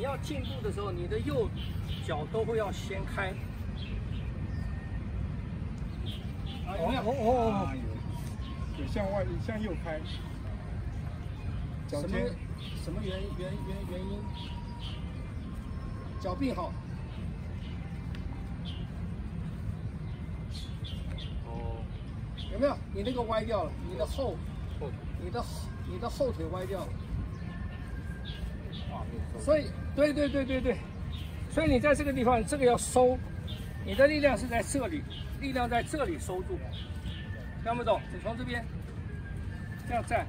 你要进步的时候，你的右脚都会要先开。啊，有没有？哦哦哦，有向外向右开，脚什么尖什么原原原原因？脚并好。哦，有没有？你那个歪掉了，你的后，后你的你的后腿歪掉了。所以，对对对对对，所以你在这个地方，这个要收，你的力量是在这里，力量在这里收住，听不懂？你从这边这样站，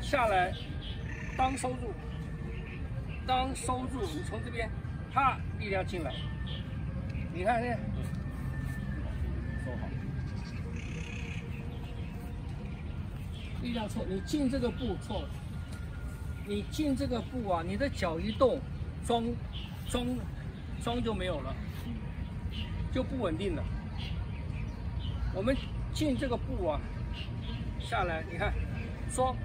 下来，当收住，当收住，你从这边，啪，力量进来，你看这，收好，力量错，你进这个步错了，你进这个步啊，你的脚一动，桩桩桩就没有了，就不稳定了。我们进这个步啊，下来，你看，桩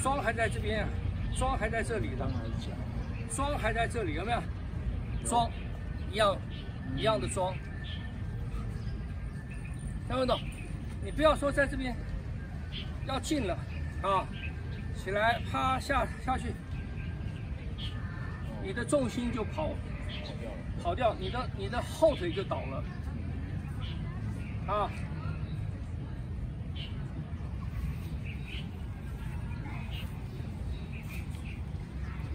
桩还在这边啊，桩还在这里的，桩还在这里，有没有？桩一样一样的桩，听不懂？你不要说在这边要进了啊，起来啪下下去，你的重心就跑跑掉了，跑掉，你的你的后腿就倒了啊。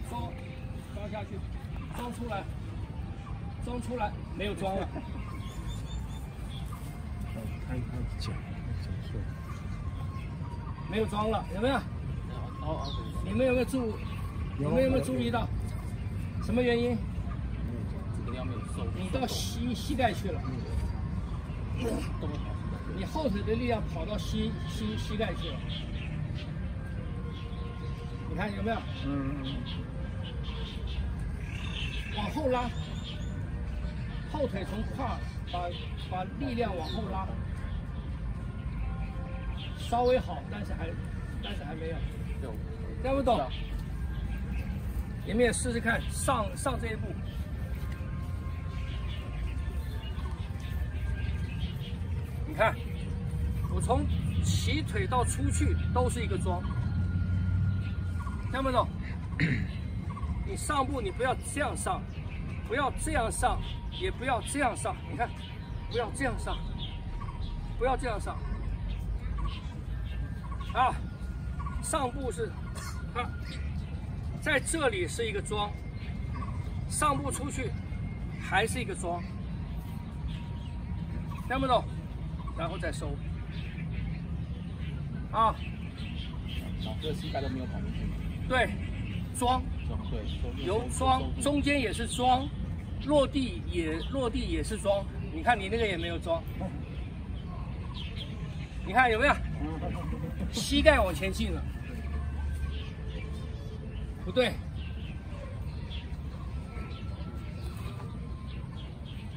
装装下去，装出来，装出来，没有装了。开开脚，脚，没有装了，有没有？你们有没有注？你们有没有注意到？什么原因？这个力量没有收，你到膝膝盖去了，你后腿的力量跑到膝膝膝盖去了。你看有没有？嗯嗯往后拉，后腿从胯把把力量往后拉，稍微好，但是还但是还没有，有，听不懂？你们也试试看，上上这一步。你看，我从起腿到出去都是一个桩，听不懂？你上步你不要这样上，不要这样上，也不要这样上。你看，不要这样上，不要这样上。啊，上步是啊，在这里是一个桩，上步出去还是一个桩，听不懂？然后再收。啊，个膝盖都没有跑进去嘛，对，桩。装对，收由桩，中间也是桩，落地也落地也是桩。你看你那个也没有桩，你看有没有？膝盖往前进了，不对，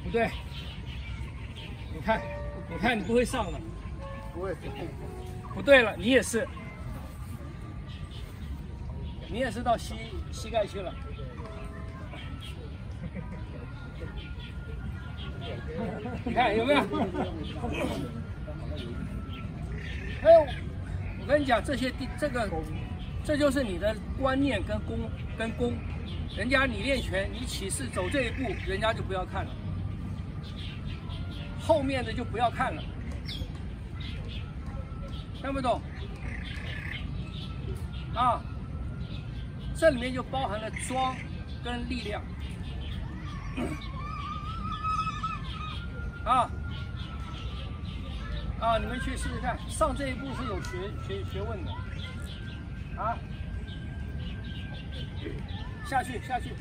不对，你看，你看你不会上了，不会，不对了，你也是，你也是到膝膝盖去了。你看有没有？还有，我跟你讲，这些地这个，这就是你的观念跟功跟功。人家你练拳，你起势走这一步，人家就不要看了，后面的就不要看了，听不懂？啊，这里面就包含了装跟力量。啊啊！你们去试试看，上这一步是有学学学问的啊！下去下去，